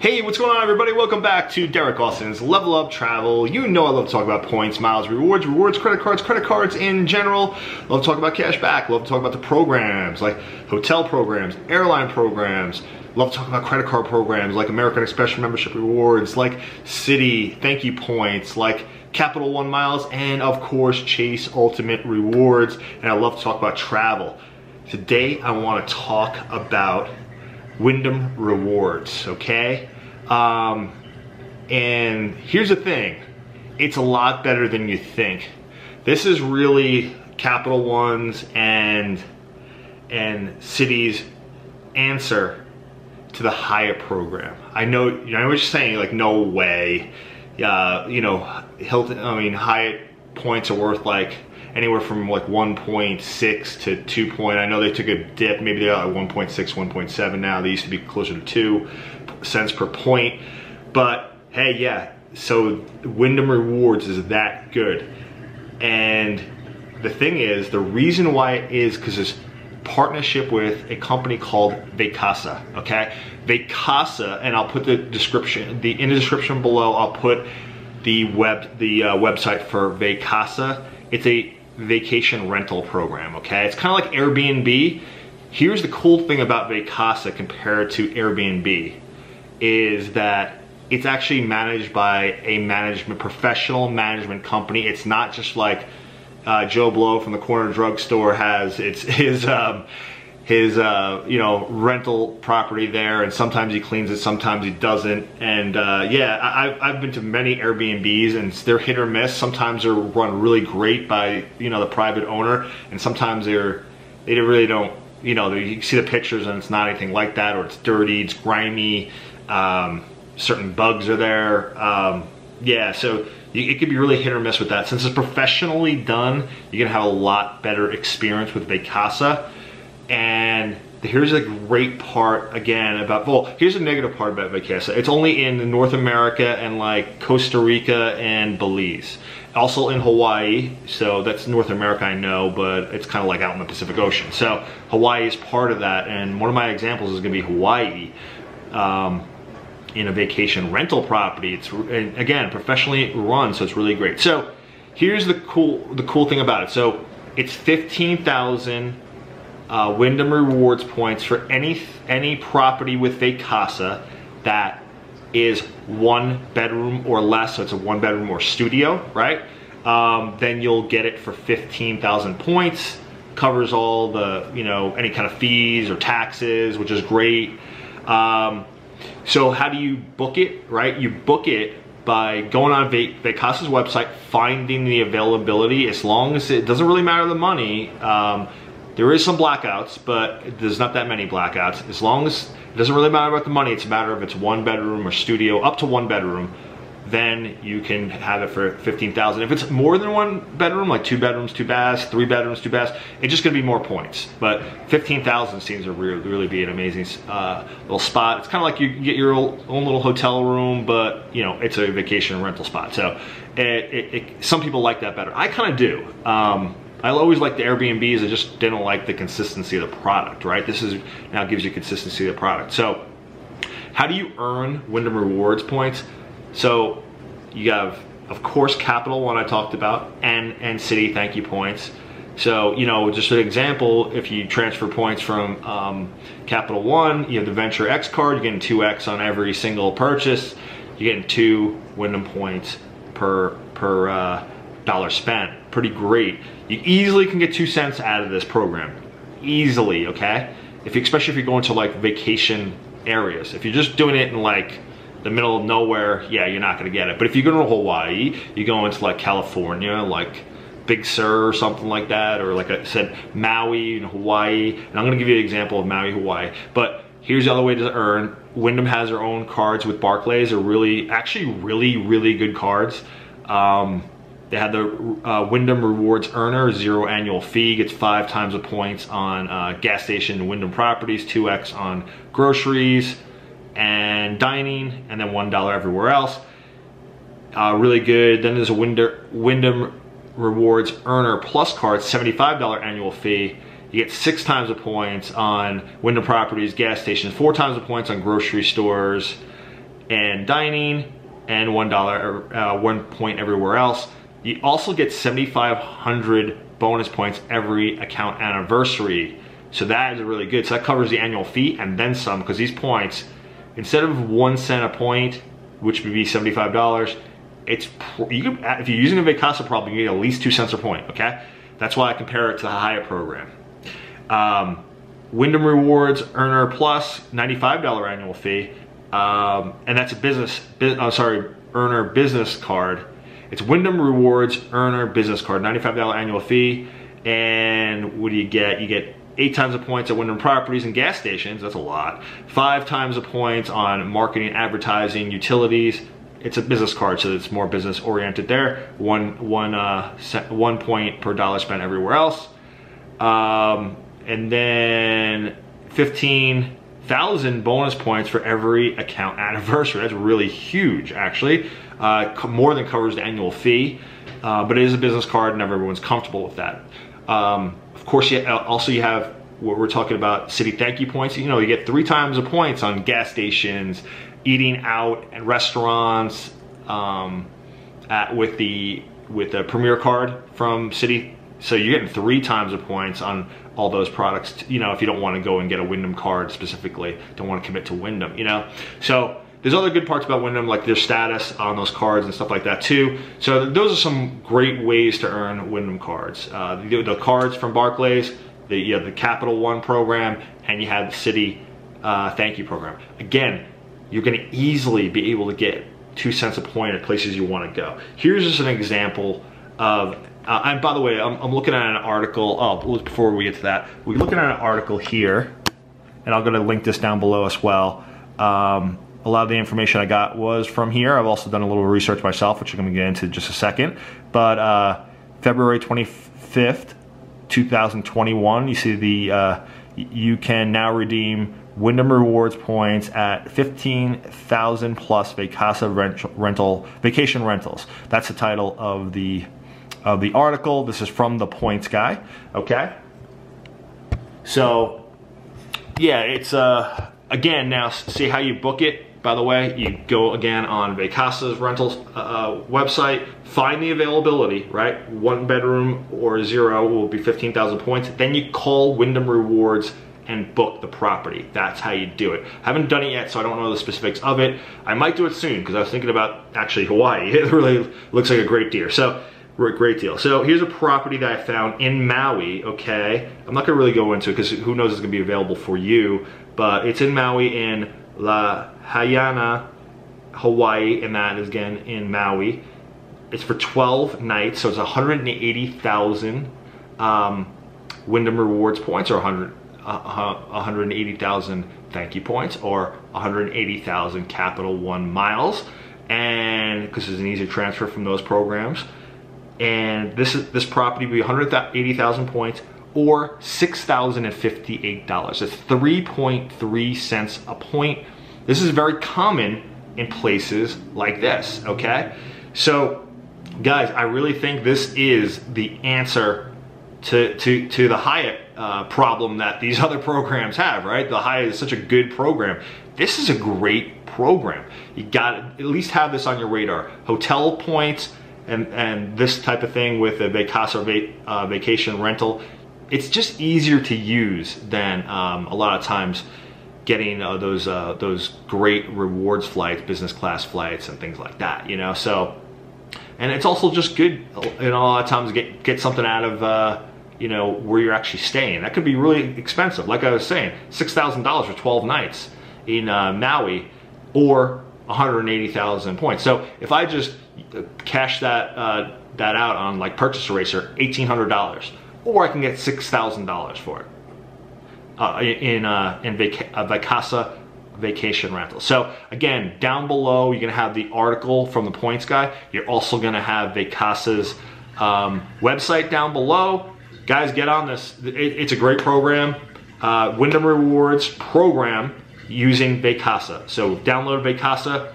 Hey, what's going on everybody? Welcome back to Derek Austin's Level Up Travel. You know I love to talk about points, miles, rewards, rewards, credit cards, credit cards in general. Love to talk about cash back. Love to talk about the programs, like hotel programs, airline programs. Love to talk about credit card programs, like American Express membership rewards, like Citi thank you points, like Capital One miles, and of course Chase Ultimate Rewards. And I love to talk about travel. Today I want to talk about Wyndham Rewards, okay? Um, and here's the thing, it's a lot better than you think. This is really Capital One's and and Citi's answer to the Hyatt program. I know, you know, I was just saying like, no way. Uh, you know, Hilton, I mean, Hyatt points are worth like anywhere from like 1.6 to 2 point. I know they took a dip, maybe they're like 1.6, 1.7 now. They used to be closer to 2 cents per point. But hey, yeah, so Wyndham Rewards is that good. And the thing is, the reason why it is because it's partnership with a company called Vacasa, okay? Vacasa, and I'll put the description, the in the description below, I'll put the web, the uh, website for Vacasa. It's a vacation rental program, okay? It's kind of like Airbnb. Here's the cool thing about Vacasa compared to Airbnb is that it's actually managed by a management, professional management company. It's not just like uh, Joe Blow from the corner drugstore has it's his um, his uh, you know rental property there and sometimes he cleans it sometimes he doesn't. And uh, yeah I, I've been to many Airbnbs and they're hit or miss. Sometimes they're run really great by you know the private owner and sometimes they're they really don't you know you see the pictures and it's not anything like that or it's dirty it's grimy um, certain bugs are there. Um, yeah so it could be really hit or miss with that. Since it's professionally done you're gonna have a lot better experience with Vacasa and here's a great part again about, well, here's a negative part about Vacasa. It's only in North America and like Costa Rica and Belize. Also in Hawaii, so that's North America I know, but it's kind of like out in the Pacific Ocean. So Hawaii is part of that, and one of my examples is gonna be Hawaii. Um, in a vacation rental property. It's again professionally run, so it's really great. So here's the cool the cool thing about it. So it's fifteen thousand uh, Wyndham Rewards points for any any property with Vacasa that is one bedroom or less, so it's a one bedroom or studio, right? Um, then you'll get it for 15,000 points, covers all the, you know, any kind of fees or taxes, which is great. Um, so how do you book it, right? You book it by going on Vacasa's website, finding the availability, as long as it doesn't really matter the money, um, there is some blackouts, but there's not that many blackouts. As long as it doesn't really matter about the money, it's a matter of it's one bedroom or studio, up to one bedroom, then you can have it for 15,000. If it's more than one bedroom, like two bedrooms, two baths, three bedrooms, two baths, it's just gonna be more points. But 15,000 seems to really, really be an amazing uh, little spot. It's kind of like you get your own little hotel room, but you know, it's a vacation rental spot. So it, it, it, some people like that better. I kind of do. Um, I always like the Airbnbs, I just didn't like the consistency of the product, right? This is now gives you consistency of the product. So how do you earn Wyndham Rewards points? So you have, of course, Capital One I talked about, and, and Citi thank you points. So, you know, just an example, if you transfer points from um, Capital One, you have the Venture X card, you're getting 2X on every single purchase. You're getting two Wyndham points per, per uh, dollar spent. Pretty great. You easily can get two cents out of this program. Easily, okay? If you, especially if you're going to like vacation areas. If you're just doing it in like the middle of nowhere, yeah, you're not gonna get it. But if you go to Hawaii, you go into like California, like Big Sur or something like that, or like I said, Maui and Hawaii. And I'm gonna give you an example of Maui, Hawaii. But here's the other way to earn. Wyndham has their own cards with Barclays. They're really, actually really, really good cards. Um, they had the uh, Wyndham Rewards Earner, zero annual fee, gets five times the points on uh, gas station Wyndham properties, 2x on groceries and dining, and then $1 everywhere else. Uh, really good. Then there's a Wyndham Rewards Earner Plus card, $75 annual fee. You get six times the points on Wyndham properties, gas stations, four times the points on grocery stores, and dining, and one dollar, uh, one point everywhere else. You also get 7,500 bonus points every account anniversary. So that is really good. So that covers the annual fee and then some because these points, instead of one cent a point, which would be $75, it's you could, if you're using a Vacasa problem, you get at least two cents a point, okay? That's why I compare it to the Hyatt program. Um, Wyndham Rewards Earner Plus, $95 annual fee. Um, and that's a business, I'm sorry, Earner Business Card. It's Wyndham Rewards Earner Business Card, $95 annual fee. And what do you get? You get eight times the points at Wyndham Properties and gas stations, that's a lot. Five times the points on marketing, advertising, utilities. It's a business card, so it's more business oriented there. One, one, uh, one point per dollar spent everywhere else. Um, and then 15,000 bonus points for every account anniversary. That's really huge, actually. Uh, more than covers the annual fee, uh, but it is a business card and everyone's comfortable with that. Um, of course, you, also you have what we're talking about, Citi thank you points. You know, you get three times the points on gas stations, eating out at restaurants, um, at, with the with the Premier card from Citi. So you're getting three times the points on all those products, you know, if you don't want to go and get a Wyndham card specifically, don't want to commit to Wyndham, you know? So there's other good parts about Wyndham, like their status on those cards and stuff like that too. So those are some great ways to earn Wyndham cards. Uh, the, the, cards from Barclays, the, you have the Capital One program, and you have the Citi uh, Thank You program. Again, you're gonna easily be able to get two cents a point at places you wanna go. Here's just an example of uh, and by the way, I'm, I'm, looking at an article, oh, before we get to that, we're looking at an article here, and I'm gonna link this down below as well. Um, a lot of the information I got was from here. I've also done a little research myself, which I'm gonna get into in just a second. But uh, February 25th, 2021, you see the, uh, you can now redeem Wyndham Rewards points at 15,000 plus Vacasa rent rental, vacation rentals. That's the title of the of the article. This is from the points guy, okay? So, yeah, it's, uh, again, now see how you book it. By the way, you go again on Vacasa's rentals uh, uh, website, find the availability, right? One bedroom or zero will be 15,000 points. Then you call Wyndham Rewards and book the property. That's how you do it. I haven't done it yet, so I don't know the specifics of it. I might do it soon because I was thinking about actually Hawaii. It really looks like a great deal. So great deal. So here's a property that I found in Maui, okay? I'm not gonna really go into it because who knows it's gonna be available for you, but it's in Maui in Lahaina, Hawaii, and that is again in Maui. It's for 12 nights, so it's 180,000 um, Wyndham Rewards points or 100, uh, 180,000 thank you points or 180,000 Capital One miles. And because it's an easy transfer from those programs and this is this property will be 180,000 points or $6,058. That's 3.3 cents a point. This is very common in places like this, okay? So guys, I really think this is the answer to, to, to the Hyatt uh, problem that these other programs have, right? The Hyatt is such a good program. This is a great program. You got at least have this on your radar. Hotel points, and, and this type of thing with a uh, vacation rental, it's just easier to use than um, a lot of times getting uh, those uh, those great rewards flights, business class flights, and things like that. You know, so and it's also just good. You know, a lot of times get get something out of uh, you know where you're actually staying. That could be really expensive. Like I was saying, six thousand dollars for twelve nights in uh, Maui, or 180,000 points. So if I just cash that uh, that out on like Purchase Eraser, $1,800, or I can get $6,000 for it uh, in uh, in Vac Vacasa vacation rental. So again, down below, you're gonna have the article from the points guy. You're also gonna have Vacasa's um, website down below. Guys, get on this. It, it's a great program. Uh, Wyndham Rewards program using Vacasa. So download Vacasa,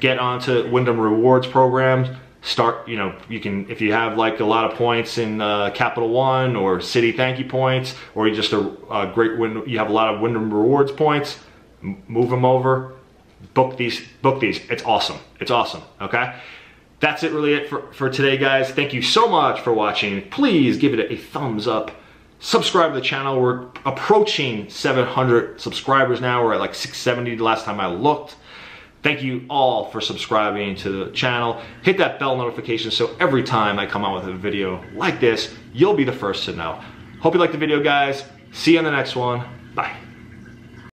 get onto Wyndham Rewards programs, start, you know, you can, if you have like a lot of points in uh, Capital One or Citi Thank You points, or you just a, a great, Wyndham, you have a lot of Wyndham Rewards points, move them over, book these, book these. It's awesome. It's awesome. Okay. That's it really it for, for today, guys. Thank you so much for watching. Please give it a, a thumbs up. Subscribe to the channel. We're approaching 700 subscribers now. We're at like 670 the last time I looked. Thank you all for subscribing to the channel. Hit that bell notification so every time I come out with a video like this, you'll be the first to know. Hope you liked the video, guys. See you on the next one. Bye.